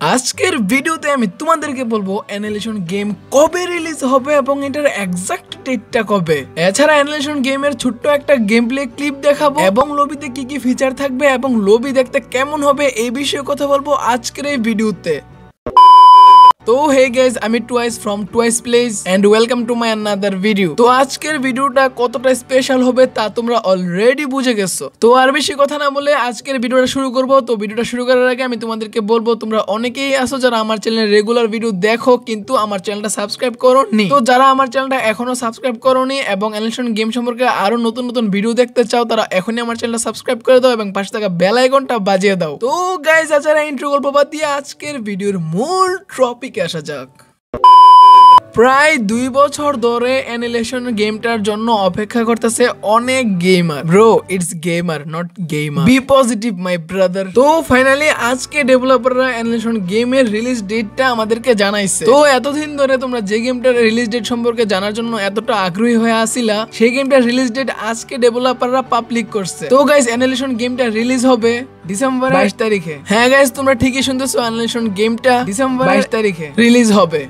আজকের ভিডিওতে আমি তোমাদেরকে বলব অ্যানিলেশন গেম কবে রিলিজ হবে এবং এটার এক্সাক্ট ডেটটা কবে। এছাড়া অ্যানিলেশন গেমের ছোট্ট একটা গেম প্লে ক্লিপ দেখাবো এবং লবিতে কি কি ফিচার থাকবে এবং লবি দেখতে কেমন হবে এই বিষয়ে কথা বলব আজকের এই ভিডিওতে। তো হে গাইজ আমি Twice from Twice place and welcome to my another video তো, আজকের ভিডিওটা কতটা স্পেশাল হবে তা তোমরা অলরেডি বুঝে গেছো। তো, আর বেশি কথা না বলে আজকের ভিডিওটা শুরু করব। তো ভিডিওটা শুরু করার আগে আমি তোমাদেরকে বলব, তোমরা অনেকেই আসো যারা আমার চ্যানেলে রেগুলার ভিডিও দেখো, কিন্তু আমার চ্যানেলটা সাবস্ক্রাইব করো নি তো, যারা আমার চ্যানেলটা এখনও সাবস্ক্রাইব করোনি এবং অ্যানিমেশন গেম সম্পর্কে আরও নতুন নতুন ভিডিও দেখতে চাও, তারা এখনই আমার চ্যানেলটা সাবস্ক্রাইব করে দাও এবং পাশে থাকা বেল আইকনটা বাজিয়ে দাও। তো গাইজ আচারা ইন্ট্রো গল্প বাদ দিয়ে আজকের ভিডিওর মূল টপিকে আসা যাক। প্রায় দুই বছর ধরে অ্যানিলেশন গেমটার জন্য অপেক্ষা করতেছে অনেক gamer bro it's gamer not gamer be positive my brother তো ফাইনালি আজকে ডেভেলপাররা অ্যানিলেশন গেমের রিলিজ ডেটটা আমাদেরকে জানাইছে। তো এতদিন ধরে তোমরা যে গেমটার রিলিজ ডেট সম্পর্কে জানার জন্য এতটা আগ্রহী হয়ে আসিলা সেই গেমটার রিলিজ ডেট আজকে ডেভেলপাররা পাবলিক করছে। তো গাইস অ্যানিলেশন গেমটা রিলিজ হবে ডিসেম্বর বাইশ তারিখে। হ্যাঁ গাইস তোমরা ঠিকই শুনতেছো অ্যানিলেশন গেমটা ডিসেম্বর বাইশ তারিখে রিলিজ হবে।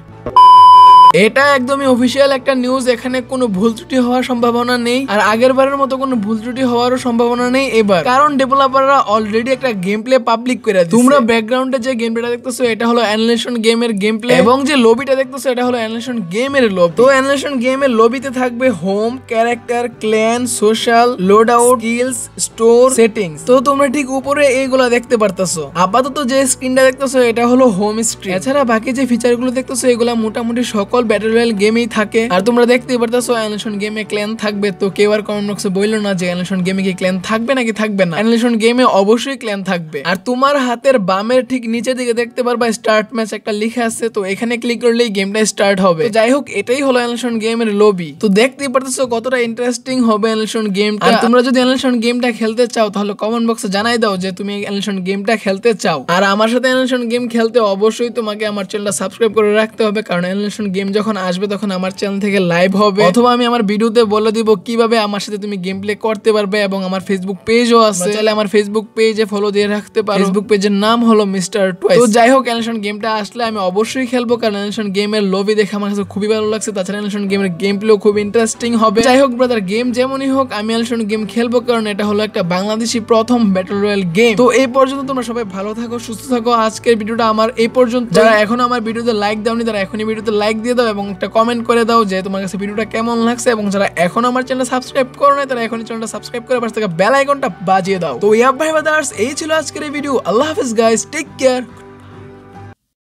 এটা একদমই অফিসিয়াল একটা নিউজ এখানে কোনো ভুল ত্রুটি হওয়ার সম্ভাবনা নেই। আর আগের বারের মতো কোনো ভুল ত্রুটি হওয়ারও সম্ভাবনা নেই এবার। কারণ ডেভেলপাররা অলরেডি একটা গেম প্লে পাবলিক করে দিয়েছে তোমরা ব্যাকগ্রাউন্ডে যে গেম প্লেটা দেখতেছো এটা হলো অ্যানিলেশন গেমের গেম প্লে এবং যে লবিটা দেখতেছো এটা হলো অ্যানিলেশন গেমের লবি তো অ্যানিলেশন গেমের লবিতে থাকবে home character clan social loadout skills store settings তো তোমরা ঠিক উপরে এইগুলা দেখতে পারতেছো। আপাতত যে স্ক্রিনটা দেখতেছো এটা হলো হোম স্ক্রিন এছাড়া বাকি যে ফিচারগুলো দেখতেছো এগুলা মোটামুটি সকল ব্যাটল রয়্যাল গেমেই থাকে। আর তোমরা দেখতেই পারতেছো অ্যানিলেশন গেমে ক্ল্যান থাকবে। তো কেউ আর কমেন্ট বক্সে বলল না যে অ্যানিলেশন গেমে কি ক্ল্যান থাকবে নাকি থাকবে না। অ্যানিলেশন গেমে অবশ্যই ক্ল্যান থাকবে। আর তোমার হাতের বামের ঠিক নিচের দিকে দেখতে পারবা স্টার্ট ম্যাচ একটা লিখে আছে। তো এখানে ক্লিক করলেই গেমটা স্টার্ট হবে। যাই হোক, এটাই হলো অ্যানিলেশন গেমের লবি তো দেখতেই পারতেছো কতটা ইন্টারেস্টিং হবে অ্যানিলেশন গেম আর তোমরা যদি অ্যানিলেশন গেমটা খেলতে চাও, তাহলে কমেন্ট বক্সে জানাই দাও যে তুমি অ্যানিলেশন গেমটা খেলতে চাও। আর আমার সাথে অ্যানিলেশন গেম খেলতে অবশ্যই তোমাকে আমার চ্যানেলটা সাবস্ক্রাইব করে রাখতে হবে। কারণ অ্যানিলেশন গেম যখন আসবে তখন আমার চ্যানেল থেকে লাইভ হবে। অথবা আমি আমার ভিডিওতে বলে দিব কীভাবে আমার সাথে তুমি গেম প্লে করতে পারবে এবং আমার ফেসবুক পেজও আছে। চাইলে আমার ফেসবুক পেজে ফলো দিয়ে রাখতে পারো। ফেসবুক পেজের নাম হলো মিস্টার টুয়াইস তো যাই হোক অ্যানিলেশন গেমটা আসলে আমি অবশ্যই খেলব কারণ অ্যানিলেশন গেমের লবি দেখে আমার কাছে খুবই ভালো লাগছে। তাছাড়া অ্যানিলেশন গেমের গেম প্লেও খুব ইন্টারেস্টিং হবে। যাই হোক ব্রাদার গেম যেমনই হোক আমি অ্যানিলেশন গেম খেলব কারণ এটা হলো একটা বাংলাদেশি প্রথম ব্যাটল রয়্যাল গেম তো এই পর্যন্ত তোমরা সবাই ভালো থাকো সুস্থ থাকো। আজকের ভিডিওটা আমার এই পর্যন্ত। যারা এখন আমার ভিডিওতে লাইক দাওনি তারা এখনই ভিডিওতে লাইক দিয়ে দাও এবং একটা কমেন্ট করে দাও যে তোমার কাছে ভিডিওটা কেমন লাগছে এবং যারা এখন আমার চ্যানেল সাবস্ক্রাইব করো না তারা এখনই চ্যানেলটা সাবস্ক্রাইব করে পাশে থেকে বেল আইকনটা বাজিয়ে দাও। তো ইয়াব ভাই ব্রাদার্স এই ছিল আজকের ভিডিও আল্লাহ হাফিজ গাইস টেক কেয়ার